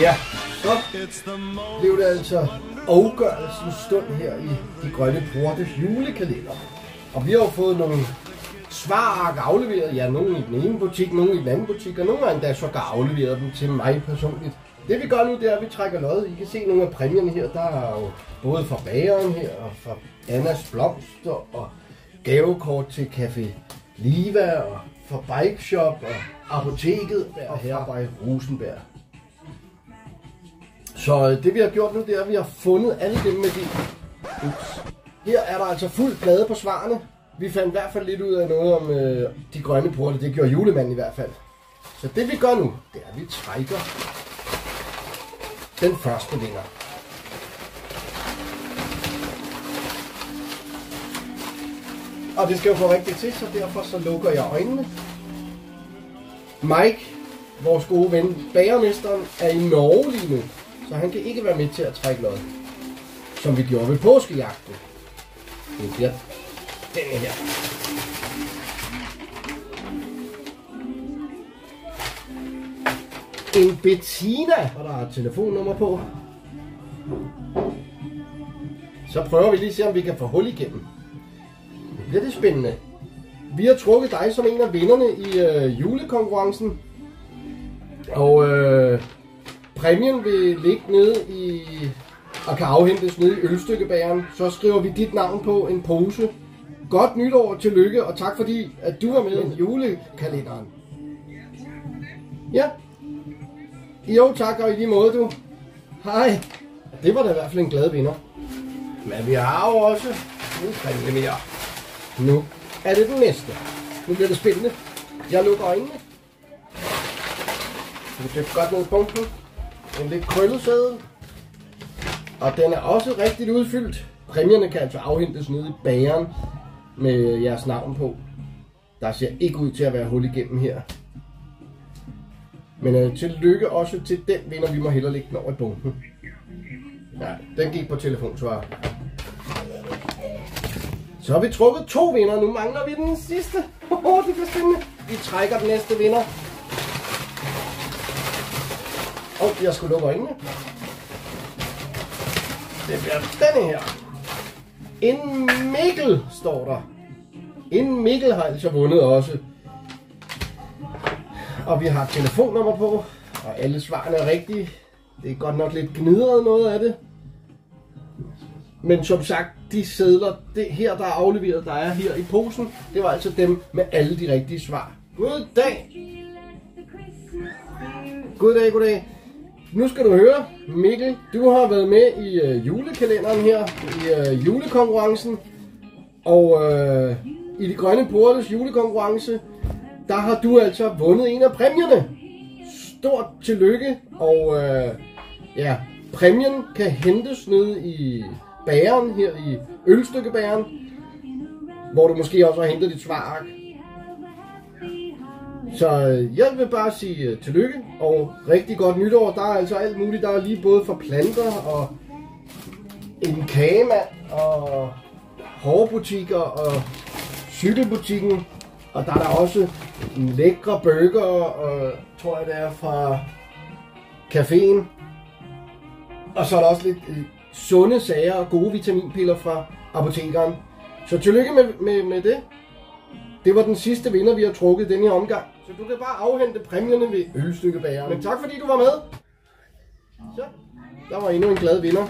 Ja, så blev det altså afgørelsens stund her i De Grønne Portes julekalender. Og vi har jo fået nogle svar afleveret, ja, nogle i den ene butik, nogle i den anden butik, og nogle har endda sågar afleveret dem til mig personligt. Det vi gør nu, det er, at vi trækker lod. I kan se nogle af præmierne her. Der er jo både fra bageren her, og fra Annas Blomster, og gavekort til Café Liva, og fra Bike Shop, og Apoteket, og her by Rosenberg. Så øh, det vi har gjort nu, det er, at vi har fundet alle dem med de... Ups. Her er der altså fuld plade på svarene. Vi fandt i hvert fald lidt ud af noget om øh, de grønne porte. Det gjorde julemanden i hvert fald. Så det vi gør nu, det er, at vi trækker den første vinder. Og det skal jo få rigtigt til, så derfor så lukker jeg øjnene. Mike, vores gode ven, bagermesteren, er i Norge lige nu, så han kan ikke være med til at trække lod, som vi gjorde ved påskejagten. Det bliver denne her. En Bettina, og der er et telefonnummer på. Så prøver vi lige at se, om vi kan få hul igennem. Nu bliver det spændende. Vi har trukket dig som en af vinderne i øh, julekonkurrencen. Og øh, præmien vil ligge nede i og kan afhentes nede i ølstykkebæren. Så skriver vi dit navn på en pose. Godt nytår, tillykke, og tak fordi, at du var med i julekalenderen. Ja. Jo, tak, og i lige måde, du. Hej. Det var da i hvert fald en glad vinder. Men vi har jo også en præmie mere. Nu er det den næste. Nu bliver det spændende. Jeg lukker øjnene. Det bliver godt ned i bunken. En lidt krøllet sæde. Og den er også rigtig udfyldt. Præmierne kan altså afhentes nede i bageren med jeres navn på. Der ser ikke ud til at være hul igennem her. Men til tillykke også til den vinder. Vi må hellere lægge den over i bunken. Ja, den gik på telefonsvar. Så har vi trukket to vinder. Nu mangler vi den sidste. Oh, det bliver spændende. Vi trækker den næste vinder. Og oh, jeg skulle lukke øjnene. Det bliver denne her. En Mikkel, står der. En Mikkel har altså vundet også. Og vi har telefonnummer på, og alle svarene er rigtige. Det er godt nok lidt gnidret noget af det. Men som sagt, de sædler, det her der er afleveret, der er her i posen, det var altså dem med alle de rigtige svar. Goddag! Goddag, goddag. Nu skal du høre, Mikkel, du har været med i øh, julekalenderen her, i øh, julekonkurrencen. Og øh, i de grønne portes julekonkurrence, der har du altså vundet en af præmierne. Stort tillykke, og øh, ja, præmien kan hentes nede i bageren her i Ølstykkebæren, hvor du måske også har hentet dit svarark. Så øh, jeg vil bare sige øh, tillykke og rigtig godt nytår. Der er altså alt muligt. Der er lige både for planter og en kagemand og hårbutikker og cykelbutikken. Og der er der også en lækre burger, og tror jeg det er fra caféen. Og så er der også lidt øh, sunde sager og gode vitaminpiller fra apotekeren. Så tillykke med, med, med det. Det var den sidste vinder, vi har trukket denne her omgang. Så du kan bare afhente præmierne ved ølstykkebageren. Men tak fordi du var med. Så, der var endnu en glad vinder.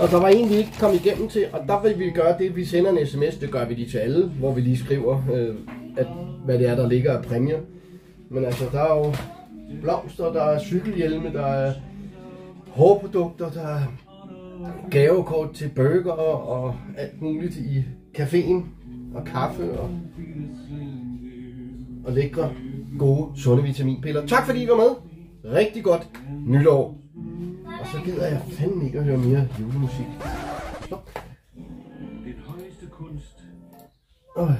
Og der var en, vi ikke kom igennem til, og der vil vi gøre det, vi sender en sms, det gør vi lige til alle, hvor vi lige skriver, øh, at, hvad det er, der ligger af præmier. Men altså, der er jo blomster, der er cykelhjelme, der er hårprodukter, der er gavekort til burger og alt muligt i caféen og kaffe og, og lækre, gode, sunde vitaminpiller. Tak fordi I var med. Rigtig godt nytår. Og så gider jeg fandme ikke at høre mere julemusik. Så. Den højeste kunst Øj.